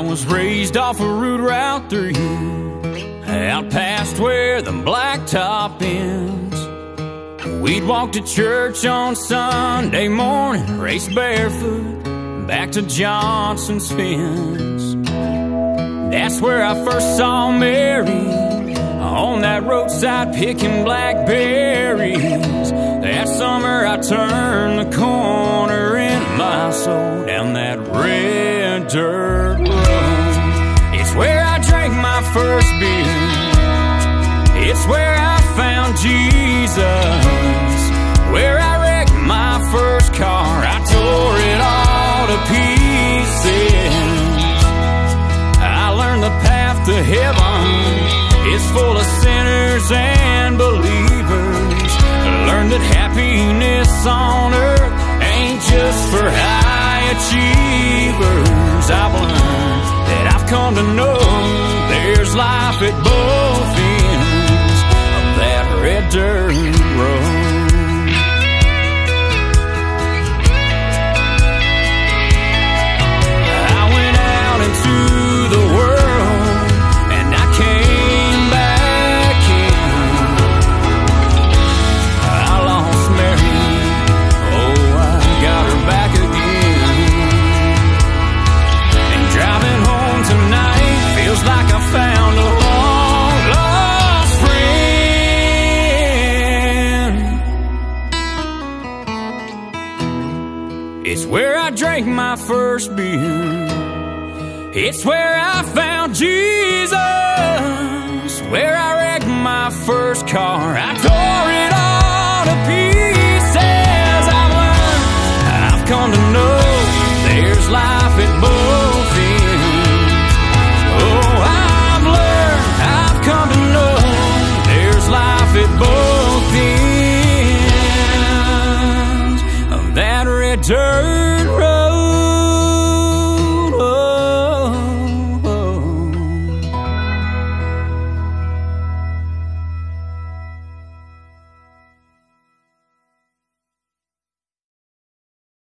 was raised off of Route Route 3, out past where the blacktop ends. We'd walk to church on Sunday morning, race barefoot back to Johnson's fence. That's where I first saw Mary on that roadside picking blackberries. That summer I turned the corner in my soul down that red dirt beer. It's where I found Jesus. Where I wrecked my first car. I tore it all to pieces. I learned the path to heaven is full of sinners and believers. Learned that happiness on earth ain't just for high achievers. I've learned that I've come to know life both ends of that red dirt It's where I drank my first beer. It's where I found Jesus. Where I wrecked my first car. I tore it all to pieces. I've learned, I've come to know there's life at both both